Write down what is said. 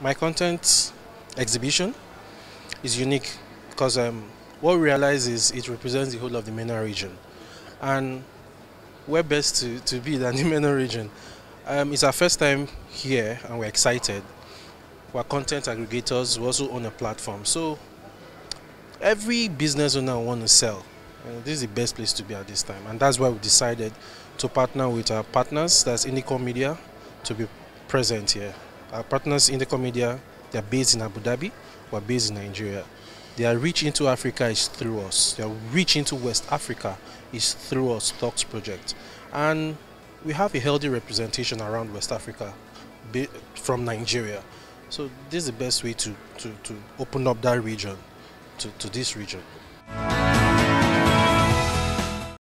My content exhibition is unique because um, what we realize is it represents the whole of the MENA region. And where best to, to be than the MENA region? Um, it's our first time here and we're excited. We're content aggregators, we also own a platform. So every business owner want to sell. This is the best place to be at this time. And that's why we decided to partner with our partners, that's Yendicore Media, to be present here. Our partners, Yendicore Media, they're based in Abu Dhabi, we're based in Nigeria. Their reach into Africa is through us. Their reach into West Africa is through us, Talks Project. And we have a healthy representation around West Africa from Nigeria. So this is the best way to, to, to open up that region to, to this region.